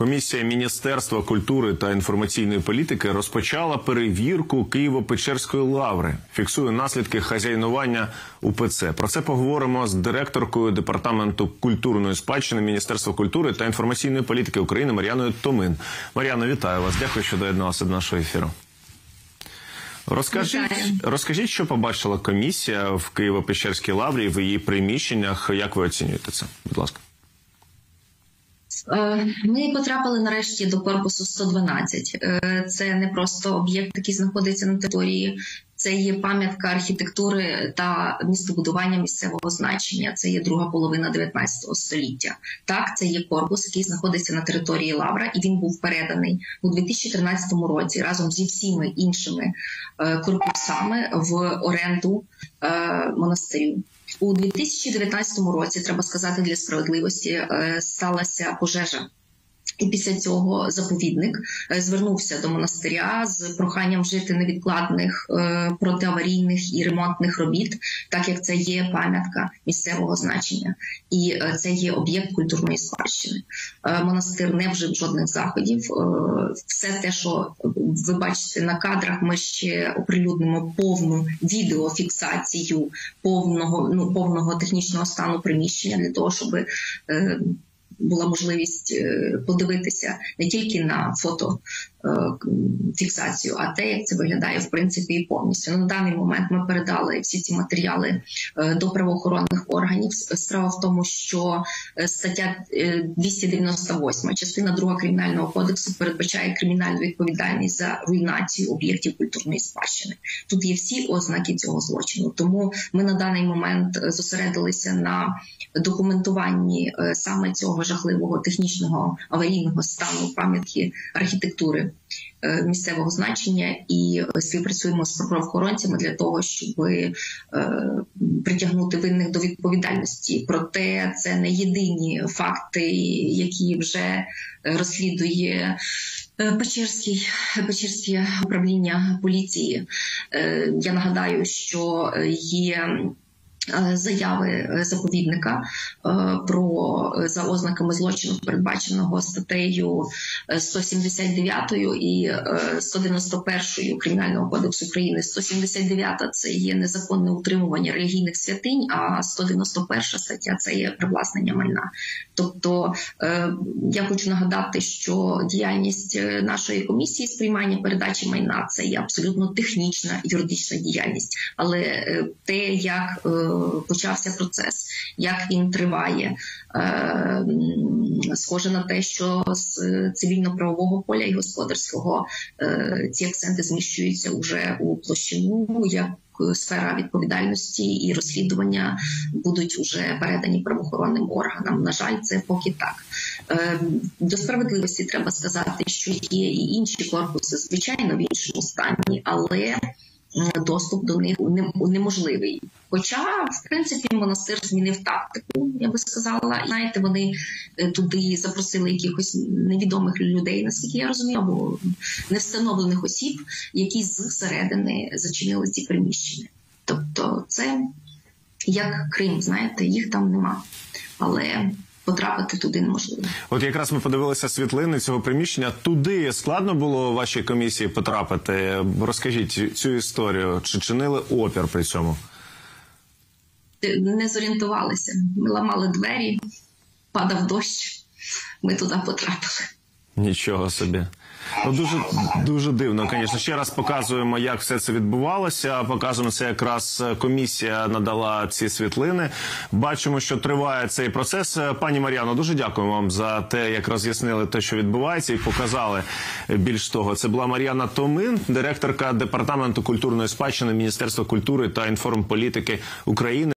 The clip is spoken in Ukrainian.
Комісія Міністерства культури та інформаційної політики розпочала перевірку Києво-Печерської лаври. Фіксує наслідки хазяйнування УПЦ. Про це поговоримо з директоркою департаменту культурної спадщини Міністерства культури та інформаційної політики України Мар'яною Томин. Мар'яно, вітаю вас. Дякую, що доєдналася до нашого ефіру. Розкажіть, розкажіть, що побачила комісія в Києво-Печерській лаврі в її приміщеннях. Як ви оцінюєте це? Будь ласка. Е, Ми потрапили нарешті до корпусу 112. Е, Це не просто об'єкт, який знаходиться на території. Це є пам'ятка архітектури та містобудування місцевого значення. Це є друга половина 19 століття. Так, це є корпус, який знаходиться на території Лавра, і він був переданий у 2013 році разом зі всіми іншими е, корпусами в оренду е, монастирю. У 2019 році треба сказати для справедливості е, сталася пожежа. І після цього заповідник е, звернувся до монастиря з проханням вжити невідкладних е, протиаварійних і ремонтних робіт, так як це є пам'ятка місцевого значення, і е, це є об'єкт культурної спадщини. Монастир не вжив жодних заходів. Все те, що ви бачите на кадрах, ми ще оприлюднимо повну відеофіксацію повного ну повного технічного стану приміщення для того, щоб була можливість е, подивитися не тільки на фото фіксацію, а те, як це виглядає в принципі і повністю. Ну, на даний момент ми передали всі ці матеріали е, до правоохоронних органів. Справа в тому, що е, стаття е, 298, частина 2 кримінального кодексу передбачає кримінальну відповідальність за руйнацію об'єктів культурної спадщини. Тут є всі ознаки цього злочину. Тому ми на даний момент е, зосередилися на документуванні е, саме цього жахливого технічного аварійного стану пам'ятки архітектури е, місцевого значення і е, співпрацюємо з правоохоронцями для того, щоб е, притягнути винних до відповідальності. Проте це не єдині факти, які вже розслідує. е, Печерський Печерське управління поліції. Е, Я нагадаю, що е, є е, заяви е, заповідника е, про е, за ознаками злочину, передбаченого статтею е, 179 і е, 191 Кримінального кодексу України. 179 – це є незаконне утримування релігійних святинь, а 191 стаття це є привласнення майна. Тобто е, я хочу нагадати, що діяльність е, нашої комісії з приймання передачі майна це є абсолютно технічна юридична діяльність, але е, те, як е, почався процес, як він триває, е, схоже на те, що з цивільно-правового поля і господарського е, ці акценти зміщуються вже у площину як сфера відповідальності і розслідування будуть вже передані правоохоронним органам. На жаль, це поки так. Е, До справедливості треба сказати, що є і інші корпуси, звичайно, в іншому стані, але доступ до них неможливий. Хоча, в принципі, монастир змінив тактику, я би сказала. І, знаєте, вони е, туди запросили якихось невідомих людей, наскільки я розумію, або невстановлених осіб, які зсередини зачинили ці приміщення. Тобто, це як Крим, знаєте, їх там нема, але потрапити туди неможливо. От якраз ми подивилися світлини цього приміщення. Туди складно було вашій комісії потрапити. Розкажіть цю історію. Чи чинили опір при цьому? Не зорієнтувалися. Ми ламали двері, падав дощ. Ми туди потрапили. Нічого собі. Ну дуже дуже дивно, звісно. Ще раз показуємо, як все це відбувалося. Показуємо це якраз комісія надала ці світлини. Бачимо, що триває цей процес. Пані Мар'яно, дуже дякуємо вам за те, як роз'яснили те, що відбувається, і показали більш того. Це була Мар'яна Томин, директорка департаменту культурної спадщини Міністерства культури та інформполітики України.